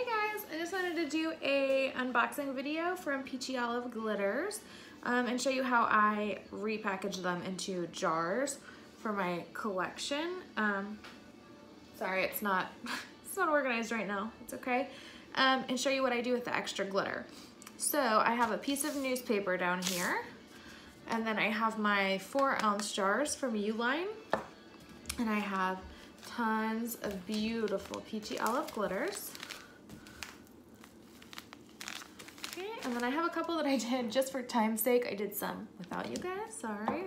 Hey guys, I just wanted to do a unboxing video from Peachy Olive Glitters um, and show you how I repackage them into jars for my collection. Um, sorry, it's not, it's not organized right now, it's okay. Um, and show you what I do with the extra glitter. So I have a piece of newspaper down here and then I have my four ounce jars from Uline and I have tons of beautiful peachy olive glitters. Okay, and then I have a couple that I did just for time's sake. I did some without you guys, sorry.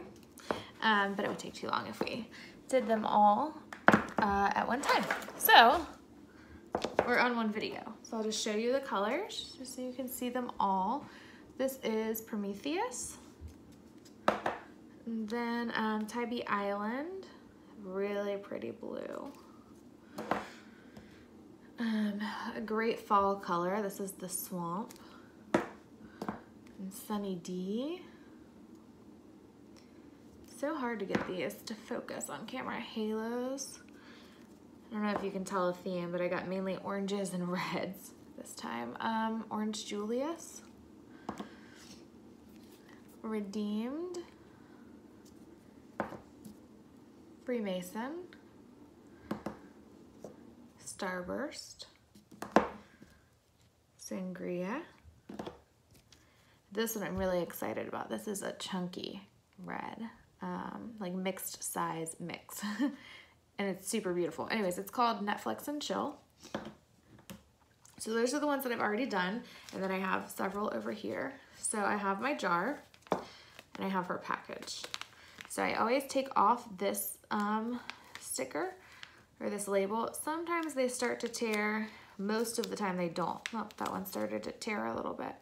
Um, but it would take too long if we did them all uh, at one time. So, we're on one video. So I'll just show you the colors, just so you can see them all. This is Prometheus. And then um, Tybee Island, really pretty blue. Um, a great fall color, this is the Swamp. And Sunny D. So hard to get these to focus on camera. Halos. I don't know if you can tell a theme, but I got mainly oranges and reds this time. Um, Orange Julius. Redeemed. Freemason. Starburst. Sangria. This one I'm really excited about. This is a chunky red, um, like mixed size mix. and it's super beautiful. Anyways, it's called Netflix and Chill. So those are the ones that I've already done. And then I have several over here. So I have my jar and I have her package. So I always take off this um, sticker or this label. Sometimes they start to tear. Most of the time they don't. Oh, that one started to tear a little bit.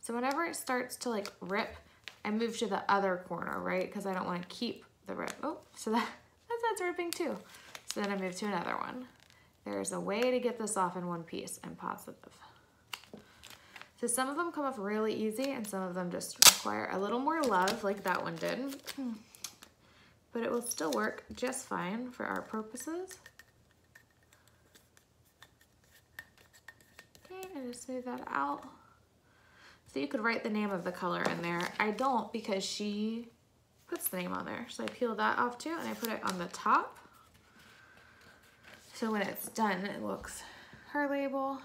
So whenever it starts to like rip, I move to the other corner, right? Because I don't want to keep the rip. Oh, so that, that's ripping too. So then I move to another one. There's a way to get this off in one piece. I'm positive. So some of them come off really easy and some of them just require a little more love like that one did. But it will still work just fine for our purposes. Okay, and just smooth that out. You could write the name of the color in there. I don't because she puts the name on there. So I peel that off too and I put it on the top. So when it's done, it looks her label,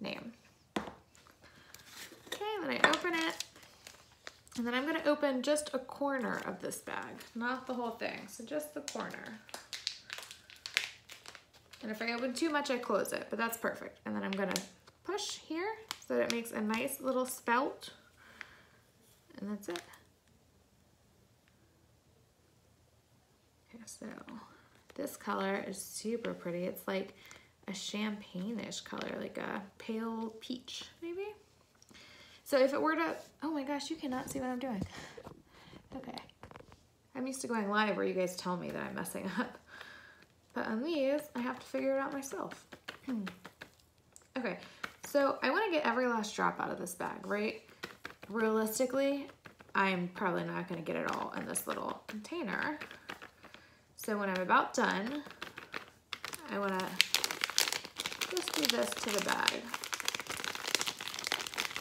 name. Okay, then I open it. And then I'm gonna open just a corner of this bag, not the whole thing, so just the corner. And if I open too much, I close it, but that's perfect. And then I'm gonna push here so that it makes a nice little spout. And that's it. Okay, so this color is super pretty. It's like a champagne-ish color, like a pale peach, maybe? So if it were to, oh my gosh, you cannot see what I'm doing. Okay. I'm used to going live where you guys tell me that I'm messing up. But on these, I have to figure it out myself. Hmm. okay, so I wanna get every last drop out of this bag, right? Realistically, I'm probably not gonna get it all in this little container. So when I'm about done, I wanna just do this to the bag.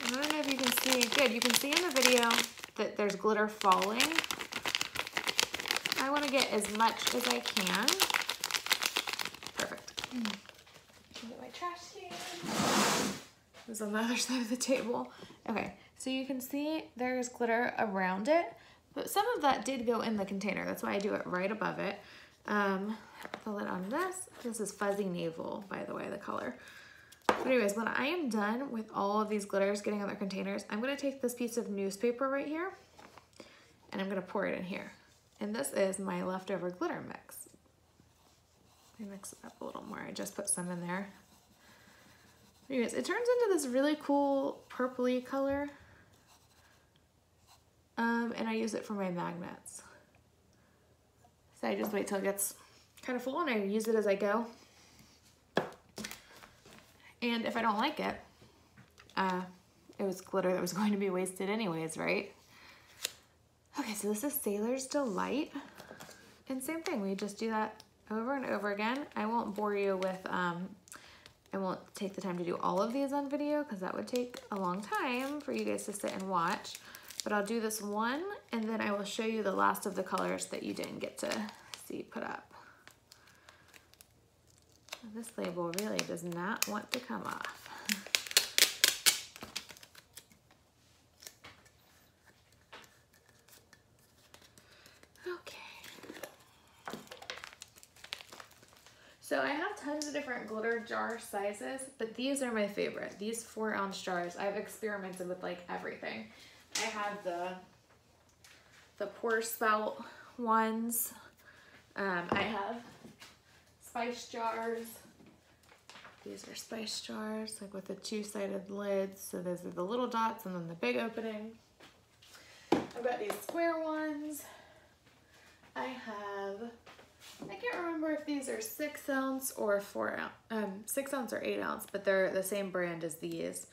I don't know if you can see, good, you can see in the video that there's glitter falling. I wanna get as much as I can. Perfect. Mm. Get my trash can. It on the other side of the table. Okay, so you can see there's glitter around it, but some of that did go in the container. That's why I do it right above it. Um, the lid on this. This is Fuzzy Navel, by the way, the color. But anyways, when I am done with all of these glitters getting on their containers, I'm gonna take this piece of newspaper right here and I'm gonna pour it in here. And this is my leftover glitter mix. Let me mix it up a little more. I just put some in there. Anyways, it turns into this really cool purpley color. Um, and I use it for my magnets. So I just wait till it gets kind of full and I use it as I go. And if I don't like it, uh, it was glitter that was going to be wasted anyways, right? Okay, so this is Sailor's Delight. And same thing, we just do that over and over again. I won't bore you with um, I won't take the time to do all of these on video because that would take a long time for you guys to sit and watch. But I'll do this one and then I will show you the last of the colors that you didn't get to see put up. This label really does not want to come off. So I have tons of different glitter jar sizes, but these are my favorite. These four ounce jars. I've experimented with like everything. I have the the pour spout ones. Um, I have spice jars. These are spice jars, like with the two-sided lids. So those are the little dots and then the big opening. I've got these square ones. I have I can't remember if these are six ounce or four ounce, um, six ounce or eight ounce, but they're the same brand as these.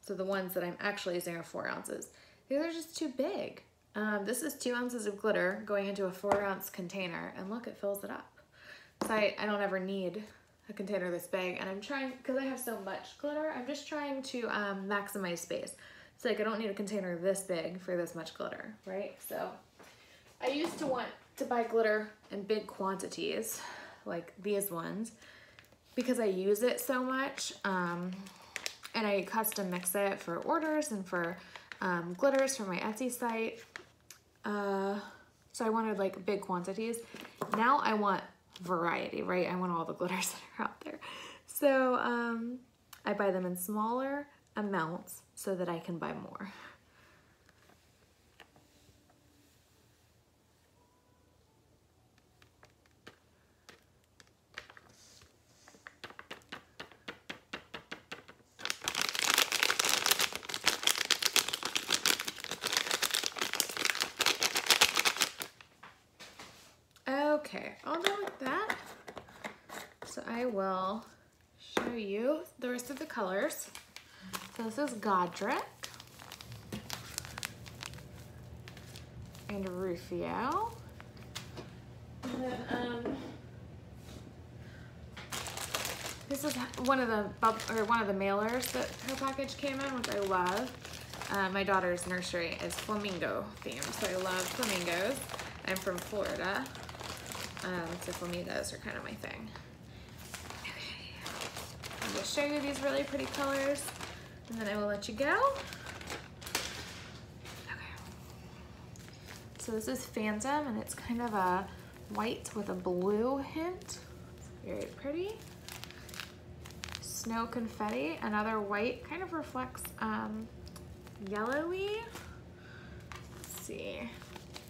So the ones that I'm actually using are four ounces. These are just too big. Um, this is two ounces of glitter going into a four ounce container and look, it fills it up. So I, I don't ever need a container this big and I'm trying, cause I have so much glitter, I'm just trying to um, maximize space. It's like I don't need a container this big for this much glitter, right? So I used to want to buy glitter in big quantities, like these ones, because I use it so much. Um, and I custom mix it for orders and for um, glitters for my Etsy site. Uh, so I wanted like big quantities. Now I want variety, right? I want all the glitters that are out there. So um, I buy them in smaller amounts so that I can buy more. Okay, I'll go with that. So I will show you the rest of the colors. So this is Godric and Rufio. And then, um, this is one of the or one of the mailers that her package came in, which I love. Uh, my daughter's nursery is flamingo themed, so I love flamingos. I'm from Florida. Um, so flamingos are kind of my thing. Okay. I'm gonna show you these really pretty colors and then I will let you go. Okay. So this is Phantom and it's kind of a white with a blue hint. Very pretty. Snow Confetti, another white, kind of reflects um, yellowy. Let's see,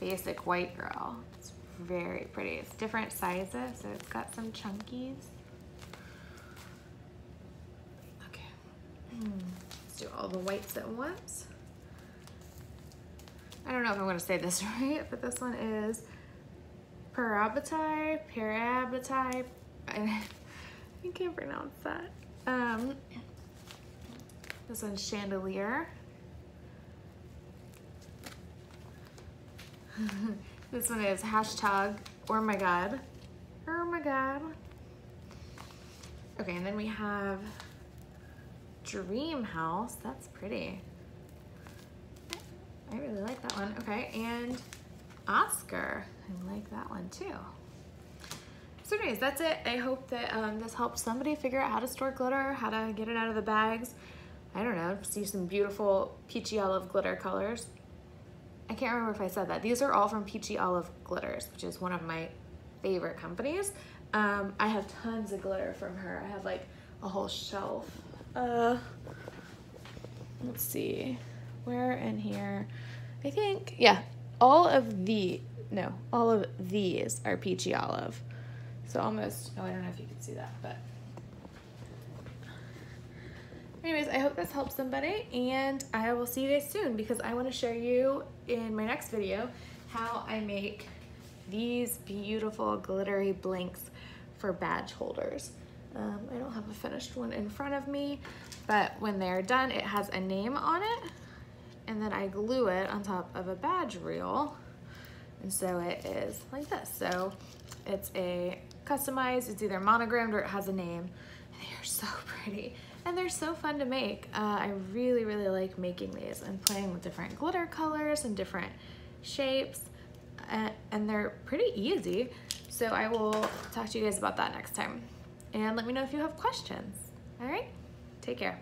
basic white girl. It's very pretty. It's different sizes, so it's got some chunkies. Okay, let's do all the whites at once. I don't know if I'm gonna say this right, but this one is Parabatai, Parabatai, I, I can't pronounce that. Um, this one's Chandelier. This one is hashtag oh my god. Oh my god. Okay, and then we have Dream House. That's pretty. I really like that one. Okay, and Oscar. I like that one too. So anyways, that's it. I hope that um, this helped somebody figure out how to store glitter, how to get it out of the bags. I don't know, see some beautiful peachy olive glitter colors. I can't remember if I said that. These are all from Peachy Olive Glitters, which is one of my favorite companies. Um, I have tons of glitter from her. I have like a whole shelf. Uh, let's see, where in here? I think, yeah, all of the, no, all of these are Peachy Olive. So almost, oh, I don't know if you can see that, but anyways, I hope this helps somebody and I will see you guys soon because I want to show you in my next video how I make these beautiful glittery blinks for badge holders. Um, I don't have a finished one in front of me, but when they're done, it has a name on it and then I glue it on top of a badge reel. And so it is like this. So it's a customized, it's either monogrammed or it has a name They are so pretty and they're so fun to make. Uh, I really, really like making these and playing with different glitter colors and different shapes and, and they're pretty easy. So I will talk to you guys about that next time. And let me know if you have questions. All right, take care.